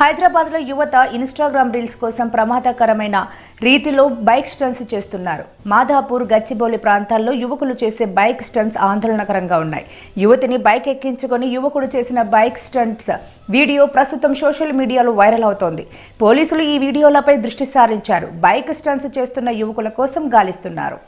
హైదరాబాద్లో యువత Instagram reels కోసం ప్రమాదకరమైన రీతిలో బైక్ స్టన్స్ చేస్తున్నారు. మాధాపూర్ గచ్చిబౌలి ప్రాంతాల్లో యువకులు చేసే బైక్ స్టంట్స్ ఆందోళనకరంగా ఉన్నాయి. యువతిని బైక్ ఎక్కించుకొని యువకుడు చేసిన బైక్ స్టంట్స్ వీడియో ప్రస్తుతం సోషల్ మీడియాలో వైరల్ అవుతోంది. పోలీసులు ఈ వీడియోలపై దృష్టి సారించారు. బైక్ స్టన్స్ చేస్తున్న యువకుల కోసం గాలిస్తున్నారు.